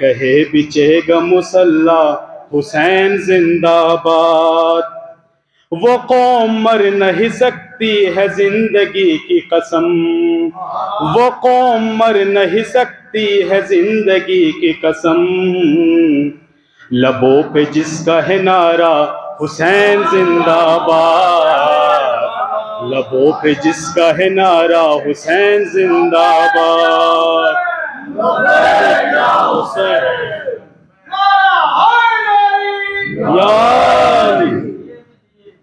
کہے بچے گا مسلح، حسین زندہ باد۔ وہ قوم مر نہیں سکتی ہے زندگی کی قسم۔ وہ قوم مر نہیں سکتی ہے زندگی کی قسم۔ لبوں پہ جس کا ہے نعرہ، حسین زندہ باد۔ لبوں پہ جس کا ہے نعرہ حسین زندہ باد۔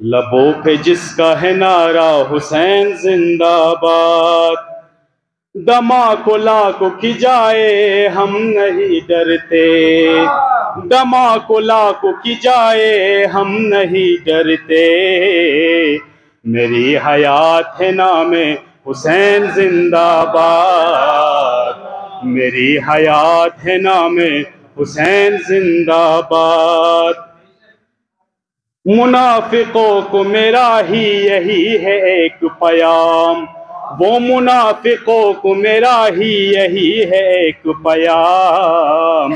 لبوں پہ جس کا ہے نعرہ حسین زندہ باد۔ دما کو لا کی جائے ہم نہیں ڈرتے۔ دما کو لا کی جائے ہم نہیں ڈرتے۔ میری حیات ہے نام حسین زندہ باد میری حیات ہے نام حسین زندہ باد منافقوں کو میرا ہی یہی ہے ایک پیام۔ وہ منافقوں کو میرا ہی یہی ہے ایک پیام۔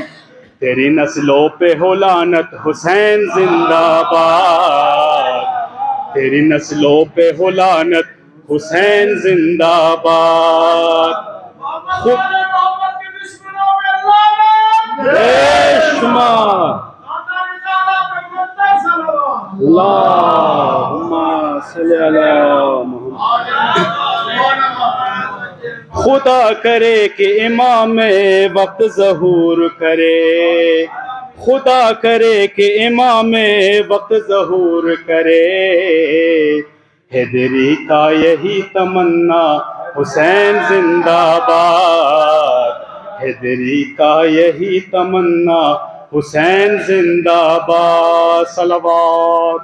تیری نسلوں پہ ہو لانت حسین زندہ باد تیری نسلوں پہ ہو لانت حسین زندہ باد۔ ریشمہ اللہم صلی اللہ خدا کرے کہ امام وقت ظہور کرے۔ خدا کرے کہ امام وقت ظہور کرے۔ حیدری کا یہی تمنا، حسین زندہ باد۔ حیدری کا یہی تمنا، حسین زندہ باد۔ صلوات۔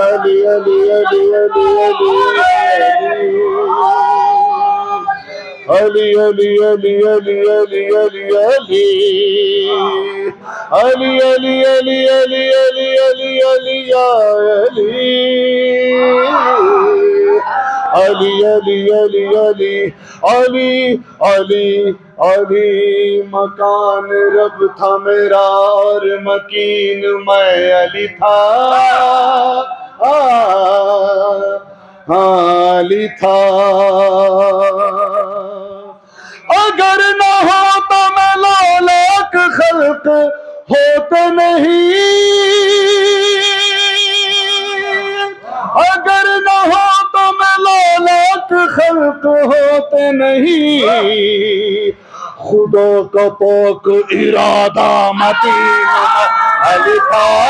علی علی علی علی علی۔ علی علی علی علی علی علی علی علی علی علی علی علی علی علی علی علی علی علی مکان رب تھا میرا اور مکین میں علی تھا ہاں علی تھا اگر نہ ہو تو میں لالاک خلق ہوتے نہیں اگر نہ ہو تو میں لالاک خلق ہوتے نہیں خدا کا پاک ارادہ متین علی تھا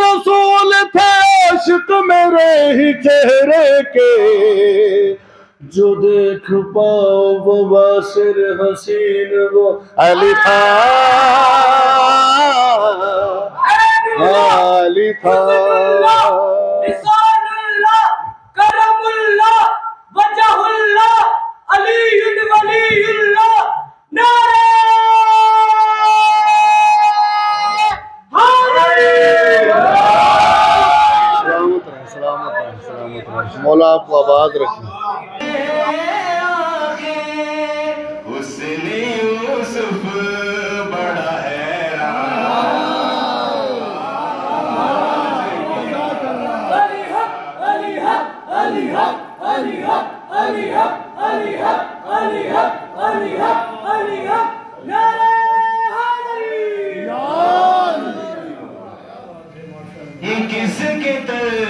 رسول رسول تھے عاشق میرے ہی چہرے کے۔ جو دیکھ پاؤ وہ باسر حسین وہ۔ علی تھا۔ علی تھا۔ لسان اللہ، کرم اللہ، وجہ اللہ، علی ولی اللہ۔ مولا آپ کو آباد رکھیں۔ کس کے تر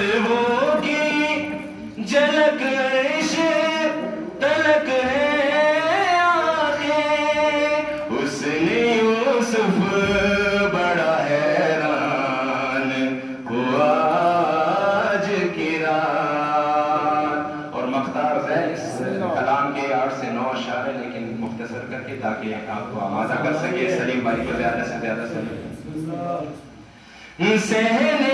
کی عیش تلک ہے یوسف بڑا حیران ہوا، آج کی رات۔ اور مختار اس کلام کے آٹھ سے نو اشعار ہے لیکن مختصر کر کے تاکہ آپ کو آمادہ کر سکے، سلیم بھائی کو زیادہ سے زیادہ سلیم۔ سہن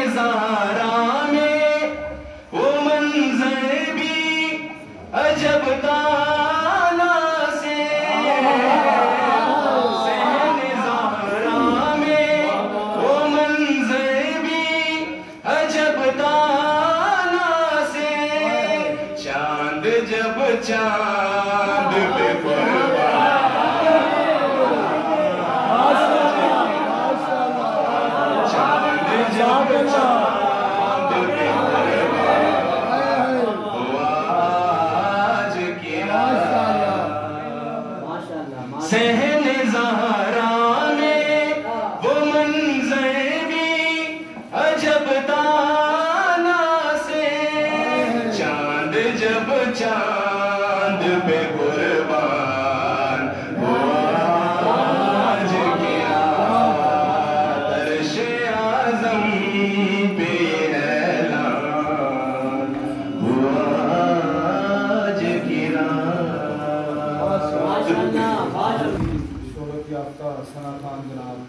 شہرت ثنا خان جناب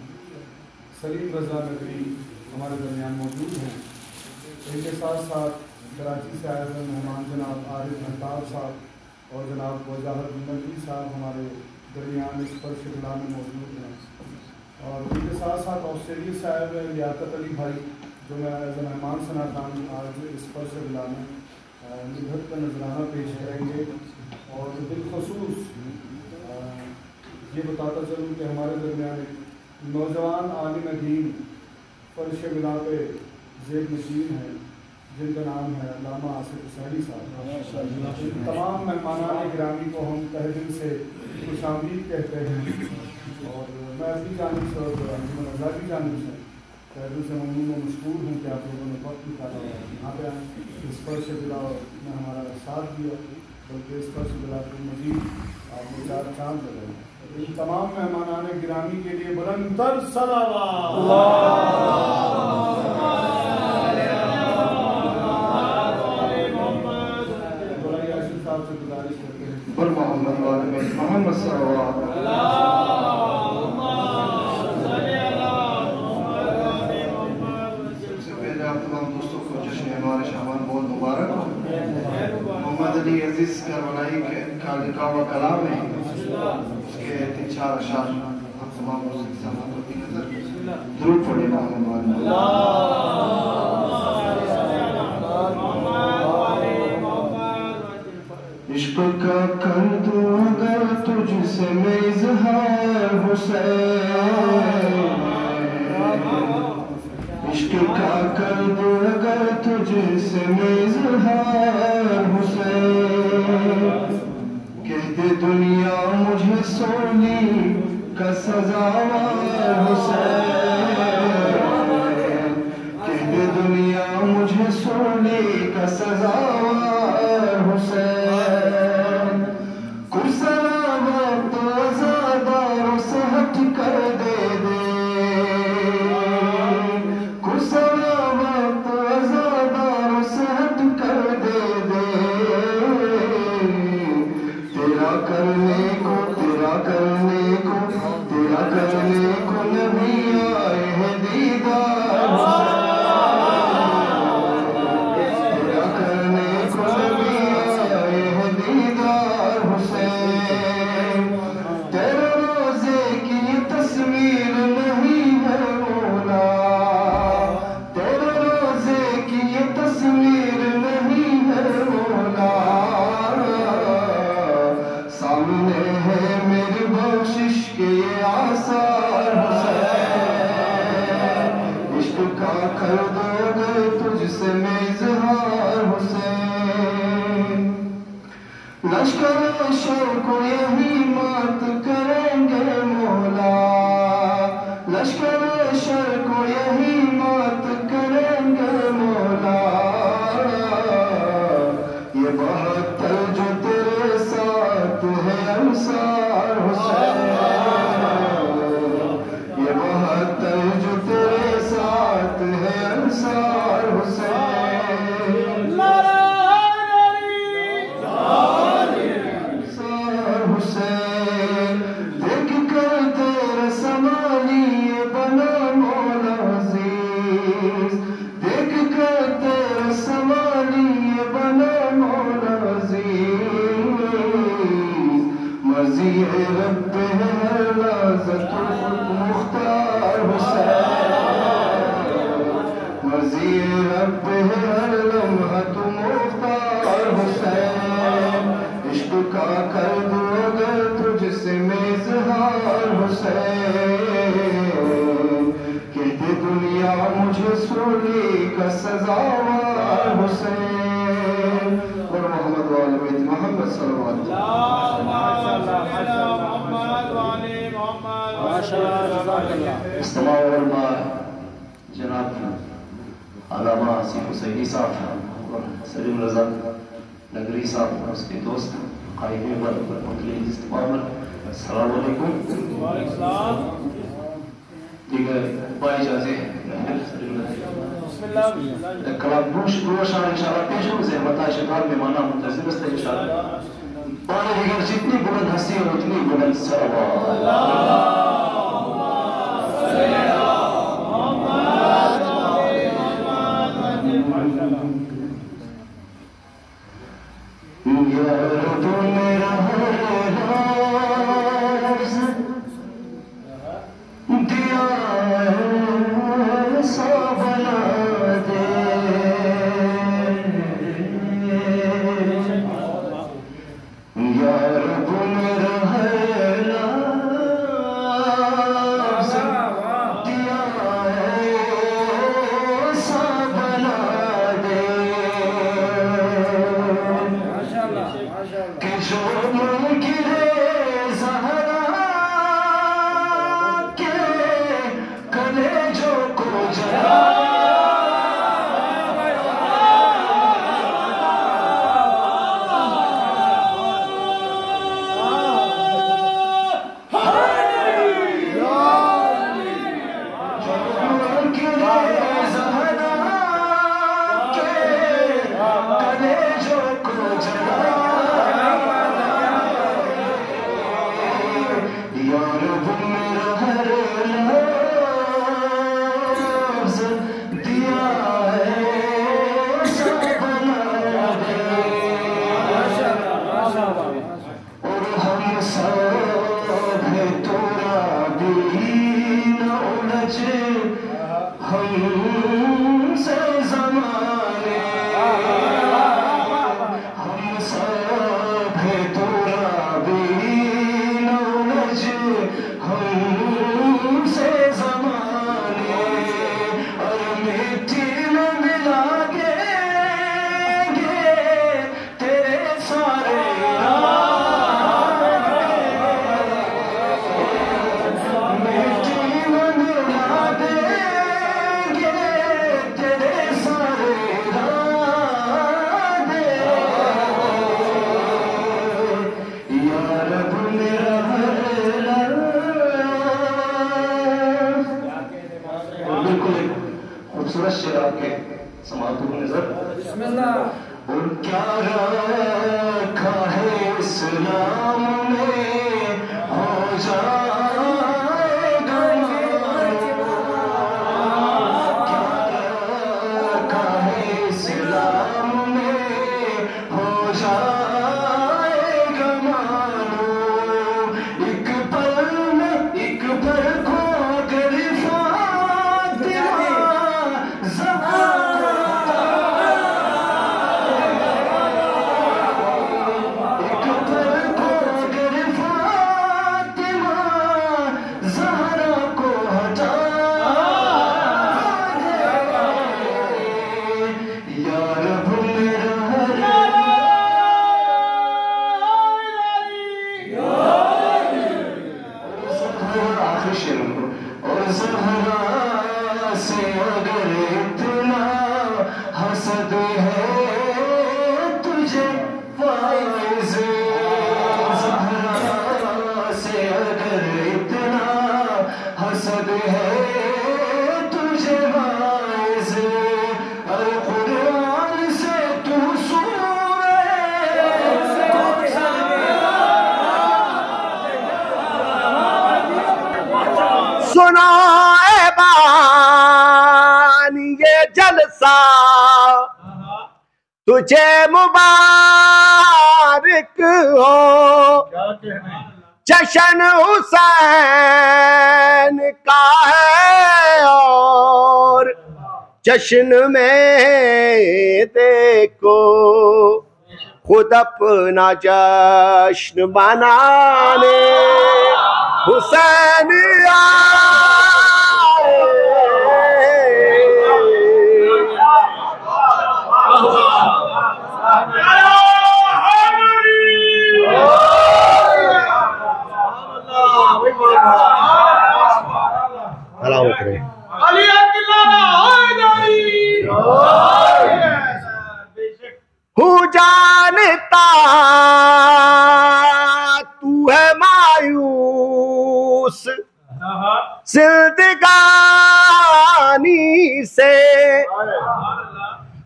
سلیم رضا نقوی ہمارے درمیان موجود ہیں۔ ان کے ساتھ ساتھ کراچی سے آئے ہوئے مہمان جناب عارف مہتاب صاحب اور جناب وجاہت نقوی صاحب ہمارے درمیان اس پر شکلا میں موجود ہیں۔ اور ان کے ساتھ ساتھ آسٹریلیا سے آئے ہوئے لیاقت علی بھائی، جو میں ایز اے مہمان ثنا خان آج اس پر شکلا میں نبھت کا نذرانہ پیش کریں گے۔ اور بالخصوص یہ بتاتا چلوں کہ ہمارے درمیان ایک نوجوان عالم دین فرش بنا پہ زیب نشین ہے جن کا نام ہے علامہ آصف حسینی صاحب۔ تمام مہمانان گرامی کو ہم تہ دل سے خوش آمدید کہتے ہیں۔ اور میں اپنی جانب سے اور انجمن جانب سے تہ دل سے ممنون و مشکور ہوں کہ آپ لوگوں نے وقت نکالا۔ یہاں پہ اس فرش بلا میں ہمارا ساتھ دیا بلکہ اس فرش بلا کو مزید آپ نے چار چاند لگائے تمام مہمانان گرامی کے لیے بلند تر محمد والے محمد سب سے پہلے آپ تمام دوستوں کو جشن ہمارے شامان بہت مبارک ہو۔ محمد علی عزیز کربلائی کے کا کلام ہے کے تین چار اشعار آپ تمام دوستوں کے سامنے کو بھی نظر ضرور پڑھیں محمد عشق کا کر دو اگر تجھ سے میں اظہار حسین عشق کا کر دو اگر تجھ سے میں اظہار حسین کا سزاوار جتنی یا رب میرا تجھے مبارک ہو۔ جشن حسین کا ہے اور جشن میں دیکھو، خود اپنا جشن بنانے حسین آئے۔ جانتا تو ہے مایوس۔ زندگانی سے۔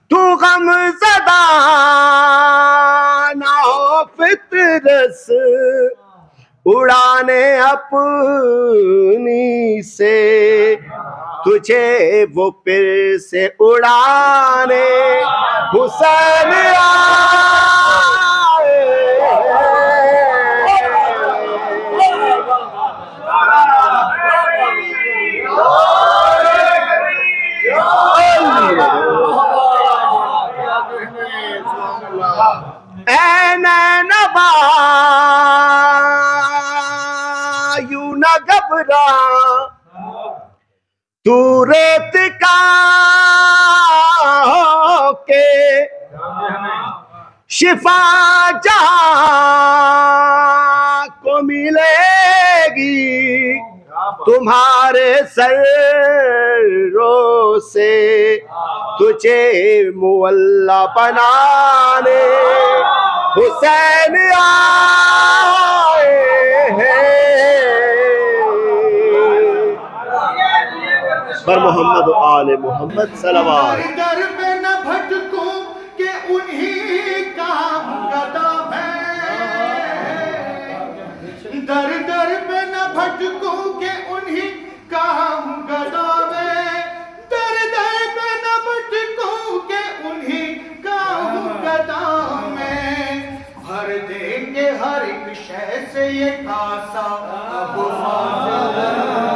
تو غم زدہ نہ ہو فطرس۔ اڑانے اپنی سے۔ تجھے وہ پھر سے اڑانے۔ حسین نینبا یوں نہ گھبرا تو ریت کا کے شفا جہاں کو ملے گی تمہارے سروں سے تجھے مولا بنانے حسین آئے بر محمد و آل محمد صلوات۔ در پہ نہ بھٹکوں کہ انہی کا گدا ہے۔ در گے ہر ایک شہر سے یہ کاسا ابو فاضل۔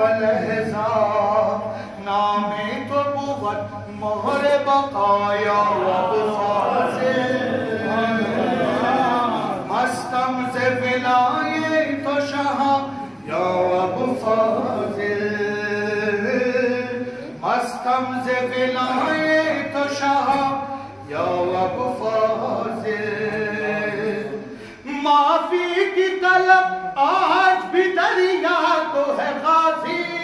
لہزہ بلہزہ نام تو بوت مہر بقایا اب مستم سے بلائے یا فاضل مستم سے یا فاضل معافی کی طلب آج غازی،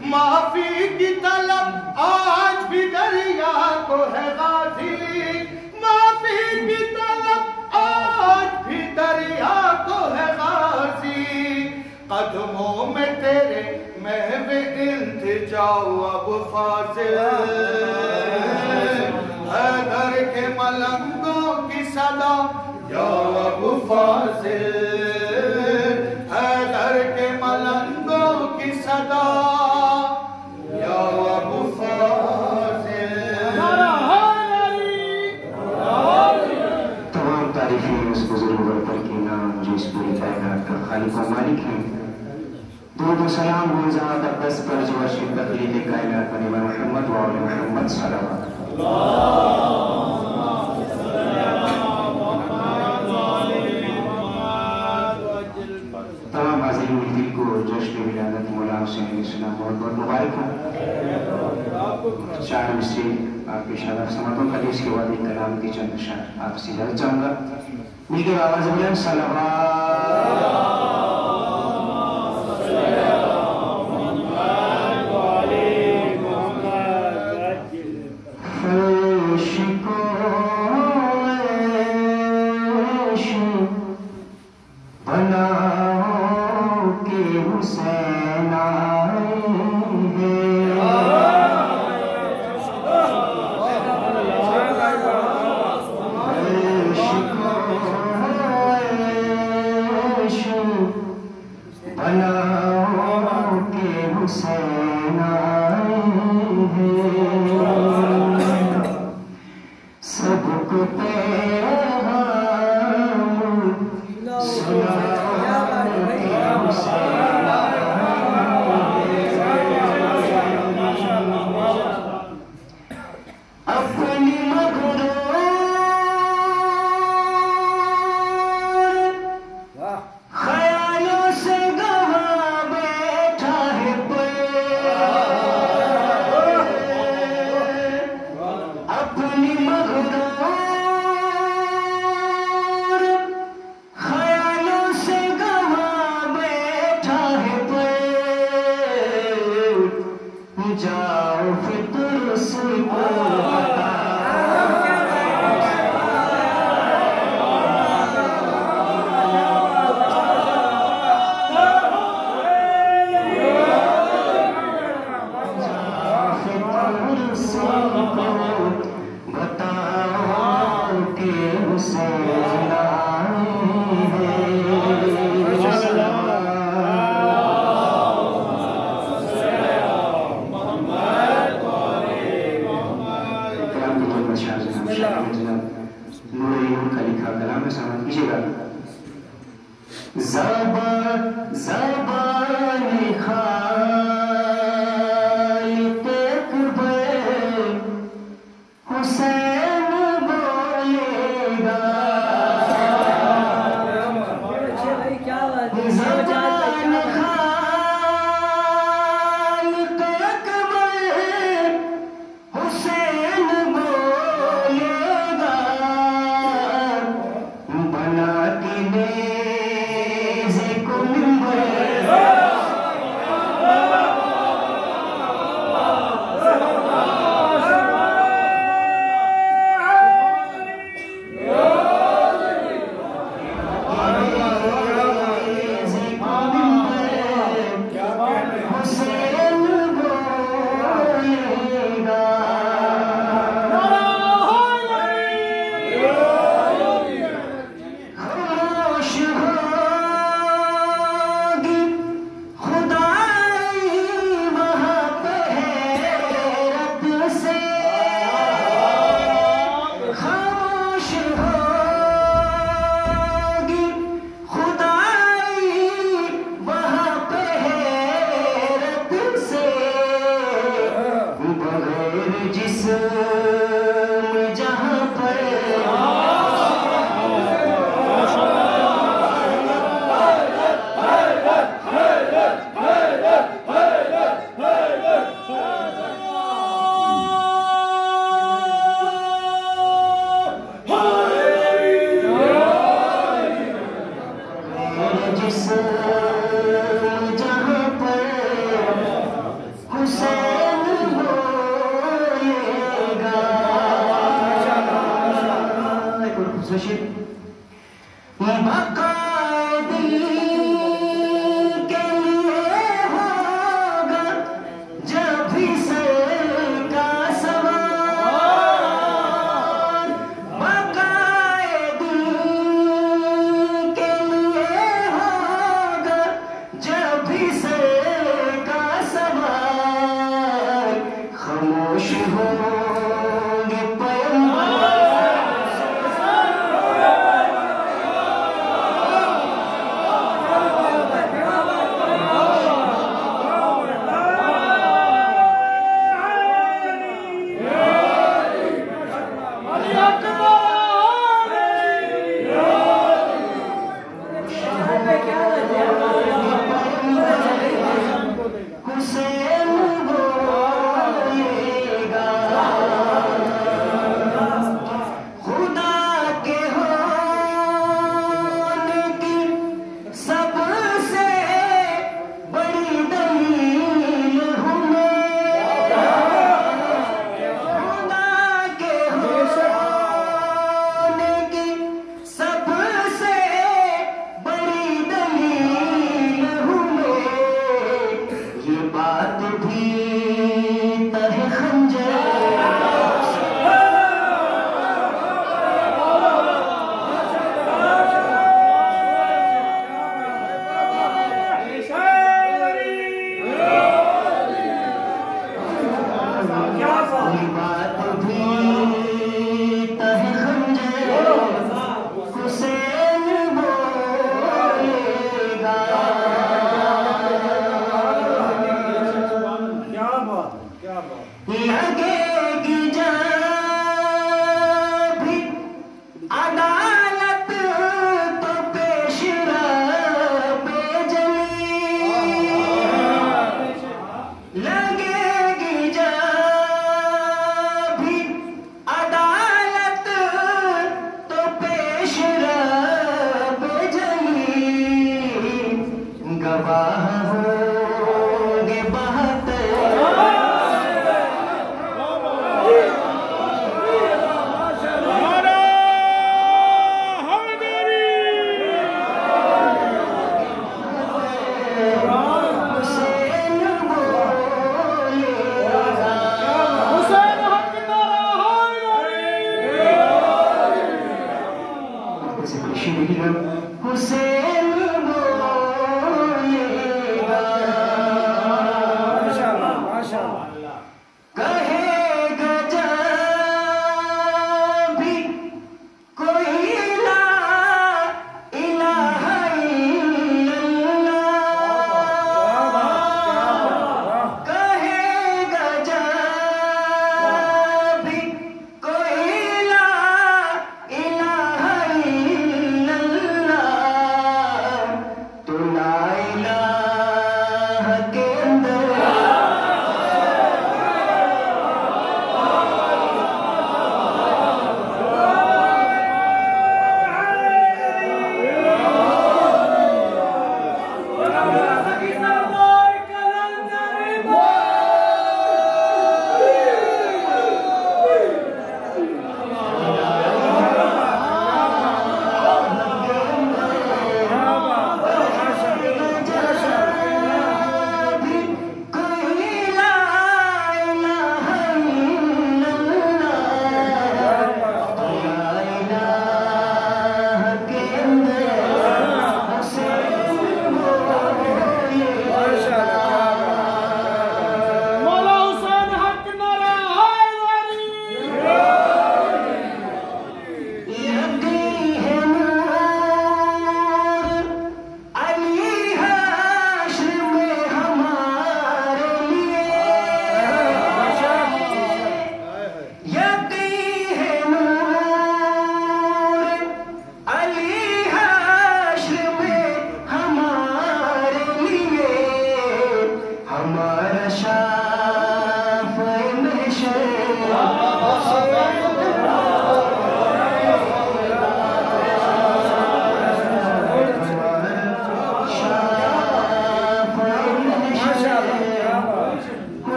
معافی کی طلب آج بھی دریا کو ہے غازی۔ معافی کی طلب آج بھی دریا کو ہے غازی۔ قدموں میں تیرے محو التجاؤ اب فاضل۔ حیدر کے ملنگوں کی صدا، یا اب فاضل۔ درود و سلام گلزاد پر جو اشرف تخلیق کائنات بنی محمد و آل محمد صلوات. تمام حاضرین کو جشن ولادت مولا حسین علیہ السلام بہت بہت مبارک ہوں شاعر مصری، آپ کے شادر سمتوں کا اس کے بعد ایک کلام کی چند شاعر آپ سے اجازت چاہوں گا۔ مل کے آواز بلند، صلوات۔ Amém.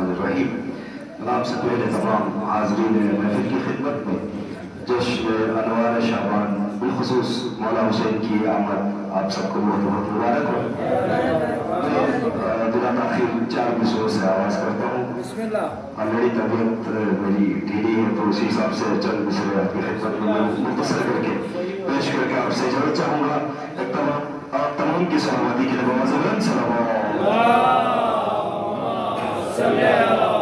الرحمن الرحیم۔ نام سے پہلے تمام حاضرین محفل کی خدمت میں جشن انوار شعبان بالخصوص مولا حسین کی آمد آپ سب کو بہت بہت مبارک ہو۔ میں بلا تاخیر چار مصروں سے آواز کرتا ہوں۔ اور میری طبیعت میری ڈھیلی ہے تو اسی حساب سے چند مصرے آپ کی خدمت میں مختصر کر کے پیش کر کے آپ سے اجازت چاہوں گا۔ تمام آپ تمام کی سلامتی کے لیے بابا زبان سلام۔ دور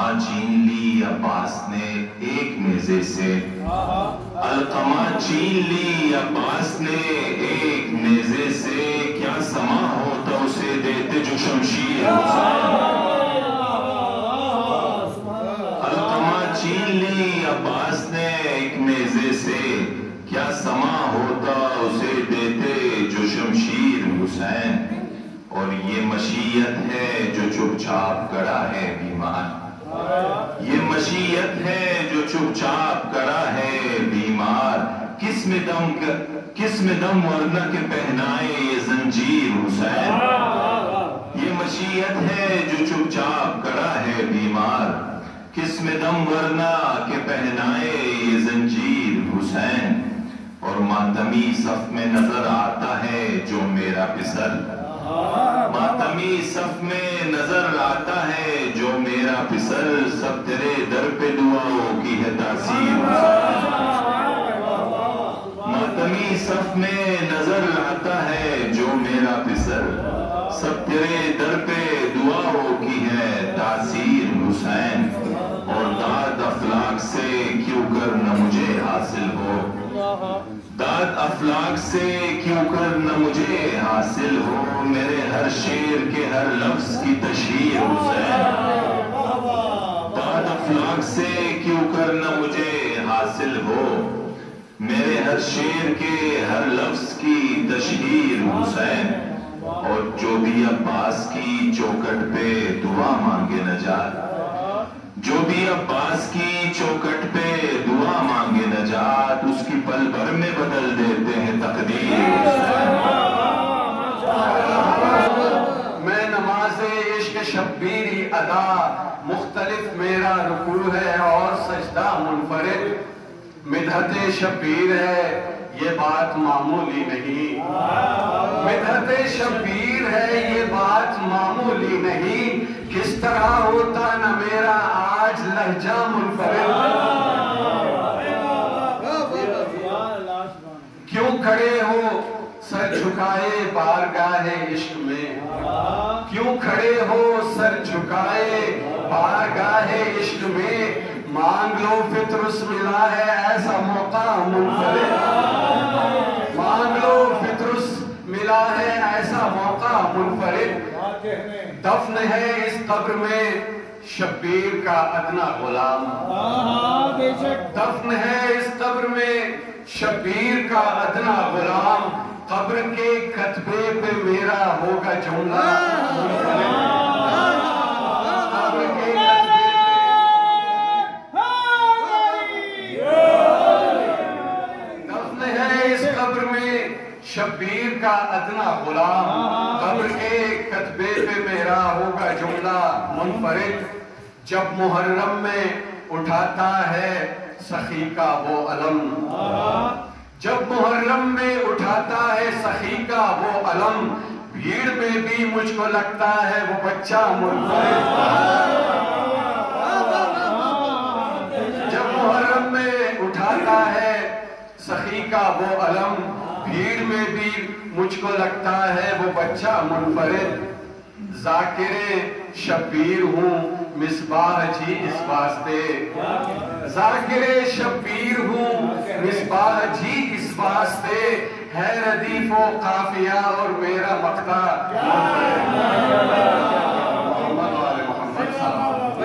القمہ چین لی عباس نے ایک میزے سے۔ القمہ چین لی عباس نے ایک میزے سے۔ کیا سما ہوتا اسے دیتے جو شمشیر۔ حسین القمہ چین لی عباس نے ایک میزے سے۔ کیا سما ہوتا اسے دیتے جو شمشیر حسین۔ اور یہ مشیت ہے جو چپ چاپ کڑا ہے بیمار یہ مشیت ہے جو چپ چاپ کڑا ہے بیمار۔ کس میں دم کس میں دم ورنہ کے پہنائے یہ زنجیر حسین۔ یہ مشیت ہے جو چپ چاپ کڑا ہے بیمار۔ کس میں دم ورنہ کے پہنائے یہ زنجیر حسین۔ اور ماتمی صف میں نظر آتا ہے جو میرا پسر۔ ماتمی صف میں نظر آتا ہے، جو میرا پسر سب تیرے در پہ دعاؤں کی ہے تاثیر۔ ماتمی صف میں نظر آتا ہے، جو میرا پسر سب تیرے در پہ دعاؤں کی ہے تاثیر حسین۔ اور داد افلاق سے کیوں کر نہ مجھے حاصل ہو؟ داد افلاق سے کیوں کر نہ مجھے حاصل ہو؟ میرے ہر شیر کے ہر لفظ کی تشہیر حسین داد افلاق سے کیوں کر نہ مجھے حاصل ہو؟ میرے ہر شیر کے ہر لفظ کی تشہیر حسین اور جو بھی عباس کی چوکٹ پہ دعا مانگے نجات جو بھی عباس کی چوکٹ پہ دعا مانگے نجات اس پل بھر میں بدل دیتے ہیں تقدیر۔ میں نماز عشق شبیری ادا، مختلف میرا رکوع ہے اور سجدہ منفرد۔ مدحت شبیر ہے، یہ بات معمولی نہیں۔ مدحت شبیر ہے، یہ بات معمولی نہیں۔ کس طرح ہوتا نہ میرا، آج لہجہ منفرد کیوں کھڑے ہو سر جھکائے بارگاہ عشق میں۔ کیوں کھڑے ہو سر جھکائے؟ بارگاہ عشق میں۔ مانگ لو فطرس ملا ہے، ایسا موقع منفرد۔ مانگ لو فطرس ملا ہے، ایسا موقع منفرد۔ دفن ہے اس قبر میں شبیر کا ادنا غلام۔ دفن ہے اس قبر میں شبیر کا ادنا غلام۔ قبر کے کتبے پہ میرا ہوگا جملہ۔ قبر کے کتبے دفن ہے اس قبر میں شبیر کا ادنا غلام۔ قبر کے کتبے پہ میرا ہوگا جملہ منفرد۔ جب محرم میں اٹھاتا ہے سخی کا وہ علم۔ جب محرم میں اٹھاتا ہے سخی کا وہ علم، بھیڑ میں بھی مجھ کو لگتا ہے وہ بچہ منفرد جب محرم میں اٹھاتا ہے سخی کا وہ علم، بھیڑ میں بھی مجھ کو لگتا ہے وہ بچہ منفرد ذاکر شبیر ہوں مصباح جی اس واسطے۔ ذاکر شبیر ہوں مصباح جی اس واسطے۔ ہے ردیف و قافیہ اور میرا مقتہ۔ محمد والے محمد صاحب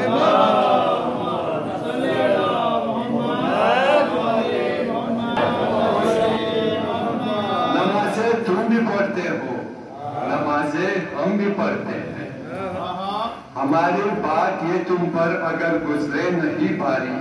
نمازیں تم بھی پڑھتے ہو۔ نمازیں ہم بھی پڑھتے ہیں۔ ہماری بات یہ تم پر اگر گزرے نہیں پاری۔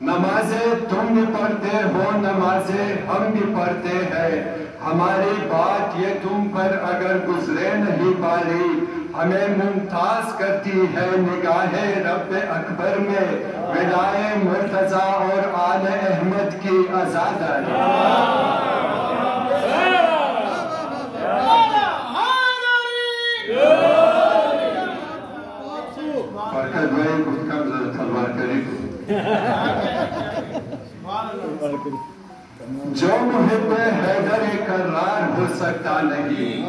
نمازیں تم بھی پڑھتے ہو، نمازیں ہم بھی پڑھتے ہیں۔ ہماری بات یہ تم پر اگر گزرے نہیں پاری، ہمیں ممتاز کرتی ہے نگاہ رب اکبر میں ولائے مرتضی اور آل احمد کی آزاداری۔ برکت بھائی کچھ کم زیادہ تلوار کری جو محب حیدر کرار ہو سکتا نہیں،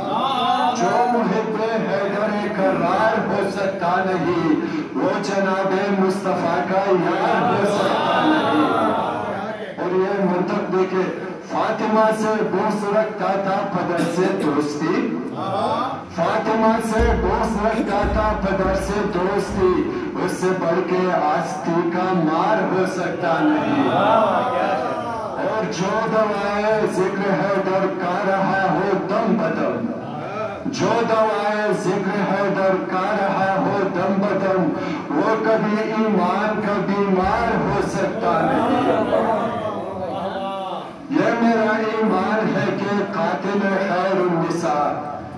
جو محب حیدر کرار ہو سکتا نہیں، وہ جناب مصطفیٰ کا یار ہو سکتا نہیں۔ اور یہ منطق دیکھے فاطمہ سے بوس رکھتا تھا پدر سے دوستی۔ فاطمہ سے بوس رکھتا تھا پدر سے دوستی۔ اس سے بڑھ کے آستی کا مار ہو سکتا نہیں۔ اور جو دوائے ذکر ہے در کا رہا ہو دم بدم۔ جو دوائے ذکر ہے در کا رہا ہو دم بدم۔ وہ کبھی ایمان کا بیمار ہو سکتا نہیں۔ ایمان ہے کہ قاتل خیر النساء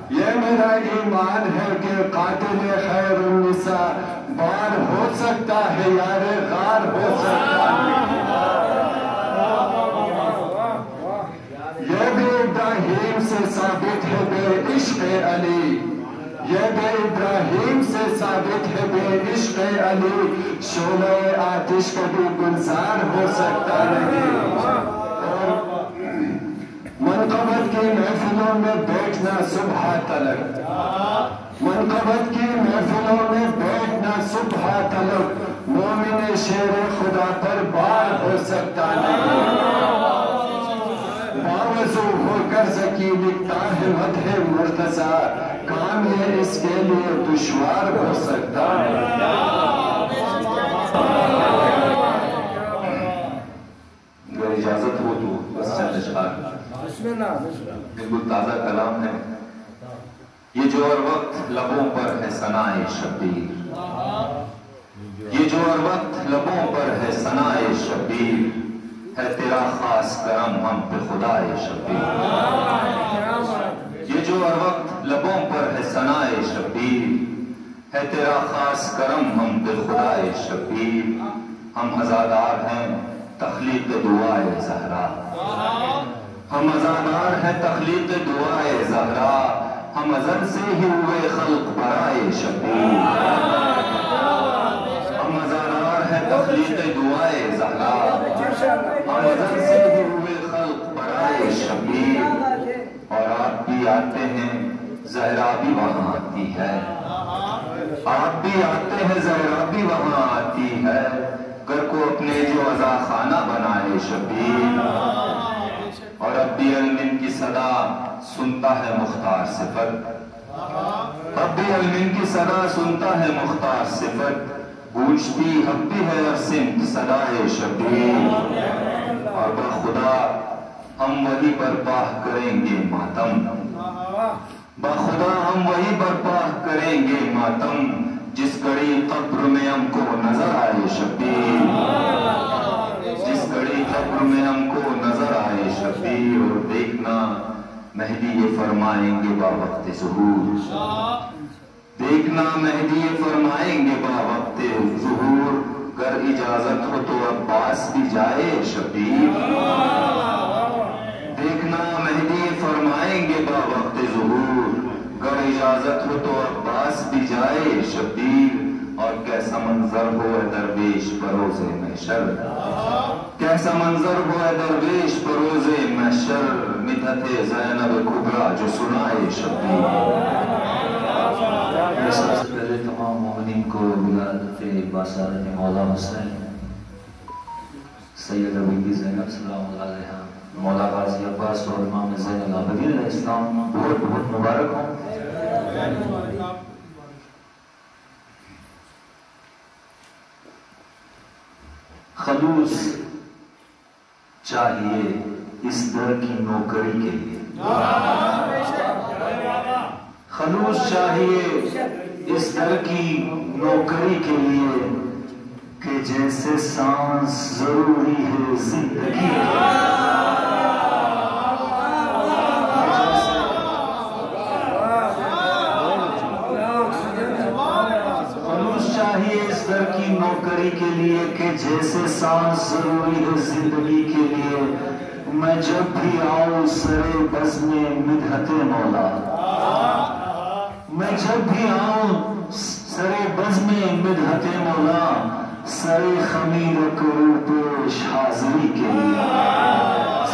یہ میرا ایمان ہے کہ قاتل خیر النساء بار ہو سکتا ہے یار، غار ہو سکتا نہیں یہ بھی ابراہیم سے ثابت ہے بے عشق علی۔ یہ بے ابراہیم سے ثابت ہے بے عشق علی۔ شعلہ آتش کبھی گلزار ہو سکتا نہیں۔ منقبت کی محفلوں میں بیٹھنا صبح تلک منقبت کی محفلوں میں بیٹھنا صبح تلک مومن شیر خدا پر بار ہو سکتا نہیں۔ باوضو ہو کر زکی لکھتا ہے مدح مرتضی۔ کام یہ اس کے لیے دشوار ہو سکتا ہے اجازت ہو تو بس چند اشعار بالکل تازہ کلام ہے، یہ جو ہر وقت لبوں پر ہے ثنائے شبیر۔ یہ جو ہر وقت لبوں پر ہے ثنائے شبیر، ہے تیرا خاص کرم ہم پہ خدائے شبیر۔ یہ جو ہر وقت لبوں پر ہے ثنائے شبیر، ہے تیرا خاص کرم ہم پہ خدائے شبیر۔ ہم ازادار ہیں، تخلیق دعائے زہرا۔ ہم ازادار ہیں تخلیق دعائے زہرا، ہم ازل سے ہی ہوئے خلق برائے شبیر ہم ازادار ہیں تخلیق دعائے زہرا، ہم ازل سے ہی ہوئے خلق برائے شبیر اور آپ بھی آتے ہیں، زہرا بھی وہاں آتی ہے۔ آپ بھی آتے ہیں، زہرا بھی وہاں آتی ہے۔ گھر کو اپنے جو ازا خانہ بنائے شبیر اور اب بھی المن کی صدا سنتا ہے مختار صفت۔ اب بھی المن کی صدا سنتا ہے مختار صفت۔ گونجتی اب بھی ہے سمت صدائے شبیر۔ اور بخدا ہم وہی برپا کریں گے ماتم۔ بخدا ہم وہی برپا کریں گے ماتم، جس گڑی قبر میں ہم کو نظر آئے شبیر۔ جس گڑی قبر میں ہم کو نظر اور دیکھنا مہدی یہ فرمائیں گے با وقت ظہور۔ دیکھنا مہدی یہ فرمائیں گے با وقت ظہور۔ گر اجازت ہو تو عباس بھی جائے شبیر۔ دیکھنا مہدی فرمائیں گے با وقت ظہور۔ گر اجازت ہو تو عباس بھی جائے شبیر۔ اور کیسا منظر ہو اے درویش پروز محشر کیسا منظر ہو اے درویش پروز محشر مدھت زینب کبرا جو سنائے شبیر سب سے پہلے تمام مومنین کو ولادت باسارت مولا حسین، سید ابی زینب سلام علیہ، مولا غازی عباس اور امام زین العابدین علیہ السلام، بہت بہت مبارک ہوں۔ خلوص چاہیے اس در کی نوکری کے لیے۔ خلوص چاہیے اس در کی نوکری کے لیے کہ جیسے سانس ضروری ہے زندگی۔ ضروری نوکری کے لیے کہ جیسے سانس ضروری ہے زندگی کے لیے، میں جب بھی آؤں سرے بس میں مدحت مولا۔ میں جب بھی آؤں سرے بز میں مدحت مولا، سرے خمیر کرو پیش حاضری کے لیے۔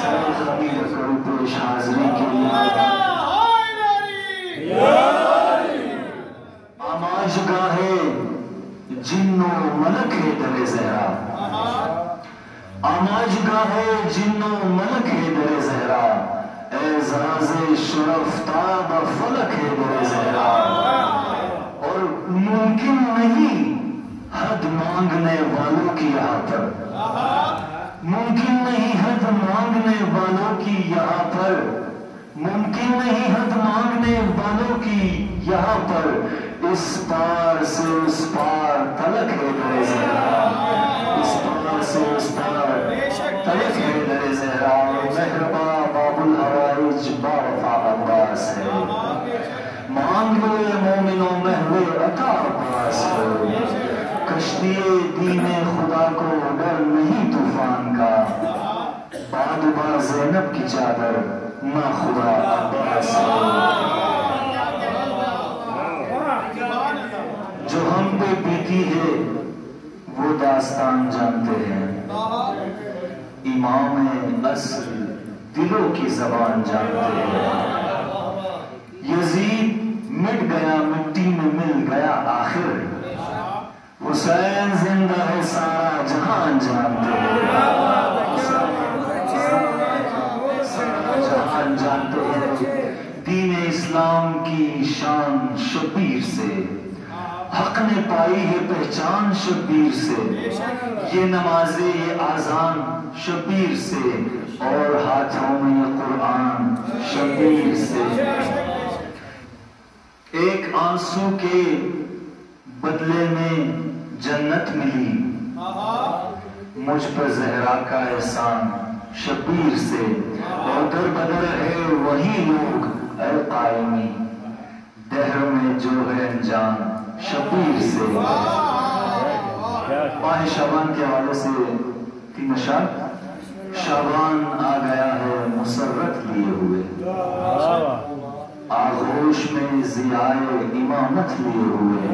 سرے خمیر کرو پیش حاضری کے لیے۔ آماج گاہے جنو ملک ہے در زہرا۔ آماج گاہے جنو ملک ہے در زہرا۔ اعزاز شرف تاب فلک ہے در زہرا۔ اور ممکن نہیں حد مانگنے والوں کی یہاں پر۔ ممکن نہیں حد مانگنے والوں کی یہاں پر۔ ممکن نہیں حد مانگنے والوں کی یہاں پر۔ اس پار سے اس پار تلک ہے در زہرا۔ اس پار سے اس پار تلک ہے در زہرا۔ مہربا باب الحوائج با وفا عباس ہے۔ مانگ لو اے محو عطا عباس ہو کشتی دین خدا کو ڈر نہیں طوفان کا۔ بعد با زینب کی چادر نہ خدا عباس جو ہم پہ بیتی ہے، وہ داستان جانتے ہیں۔ امام اصل دلوں کی زبان جانتے ہیں۔ یزید مٹ گیا، مٹی میں مل گیا آخر۔ حسین زندہ ہے، سارا جہان جانتے ہیں۔ سارا جہان جانتے ہیں۔ دین اسلام کی شان شبیر سے۔ حق نے پائی ہے پہچان شبیر سے۔ یہ نمازیں یہ آزان شبیر سے اور ہاتھوں میں یہ قرآن شبیر سے۔ ایک آنسو کے بدلے میں جنت ملی۔ مجھ پر زہرا کا احسان شبیر سے۔ اور در بدر ہے وہی لوگ اے قائمی۔ دہر میں جو ہے انجام۔ شبیر سے ماہ شابان کے حوالے سے تین اشار شابان آ گیا ہے مسرت لیے ہوئے۔ آغوش میں ضیائے امامت لیے ہوئے۔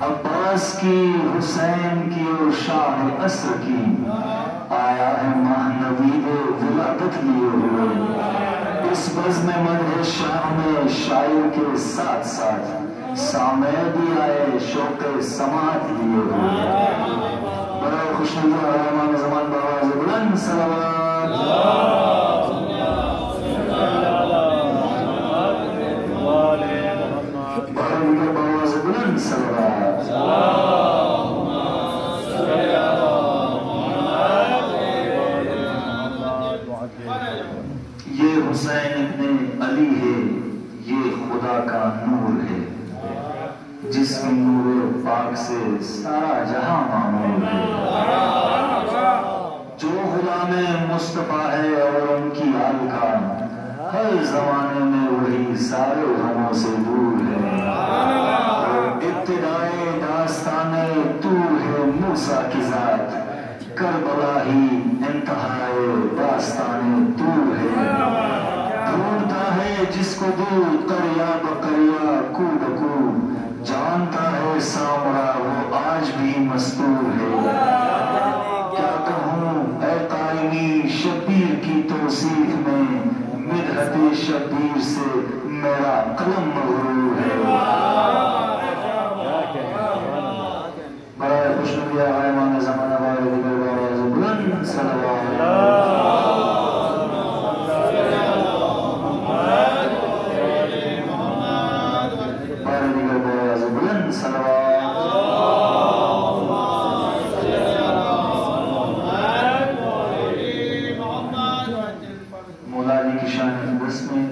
عباس کی، حسین کی اور شاہ عصر کی آیا ہے ماہ نوید ولادت لیے ہوئے۔ اس بزم مدح شاہ میں شاعر کے ساتھ ساتھ سامع بھی آئے شوق سماعت لیے ہوئے بڑا خوش نظر زمان بابا بلند سلامات یہ حسین ابن علی ہے، یہ خدا کا ہے جس نور پاک سے سارا جہاں معمول ہے۔ جو غلام مصطفیٰ ہے اور ان کی آل کا، ہر زمانے میں وہی سارے غموں سے دور ہے۔ ابتدائے داستان دور ہے موسیٰ کی ذات، کربلا ہی انتہائے داستان دور ہے۔ ڈھونڈتا ہے جس کو دور کریا بکریا کو جانتا ہے سامرا، وہ آج بھی مستور ہے۔ کیا کہوں؟ اے تائمی شبیر کی توصیف میں، مدحت شبیر سے میرا قلم مغرور ہے بڑا خوش نبیہ غیمان زمانہ بارے دیگر بارے بلند صلوات بارے دیگر بارے بلند صلوات مولا علی کی شان اقدس میں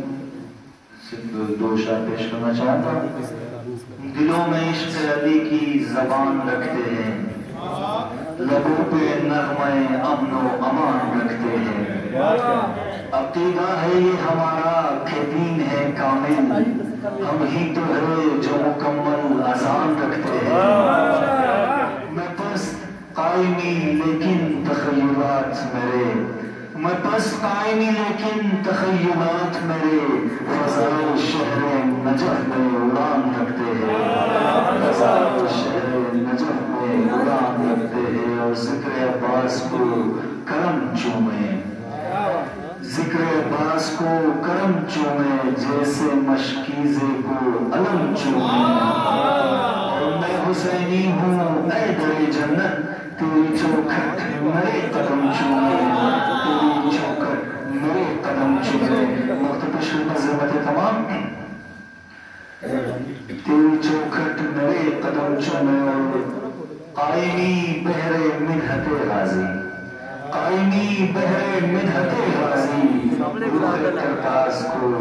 صرف دو شاہ پیش کرنا چاہتا ہوں دلوں میں عشق علی کی زبان رکھتے ہیں لبوں پہ نغمے امن و امان رکھتے ہیں عقیدہ ہے یہ ہمارا کہ دین ہے کامل۔ ہم ہی تو ہے جو مکمل اذان رکھتے ہیں۔ میں پست قائمی لیکن تخیلات میرے۔ میں پس قائمی لیکن تخیلات میرے۔ فضائے شہر نجف میں اڑان رکھتے ہیں۔ فضائے شہر نجف میں اڑان رکھتے ہیں اور ذکر عباس کو کرم چومے ذکر عباس کو کرم چومے جیسے مشکیزے کو علم چومے حسینی ہوں، اے در جنت تیری چوکھٹ میرے قدم چومے تیری چوکھٹ میرے قدم چومے مختلف شروع عظمت تمام۔ تیری چوکھٹ میرے قدم چومے قائمی بہرے منحت غازی قائمی بہرے منحت غازی روح کرتاز کو۔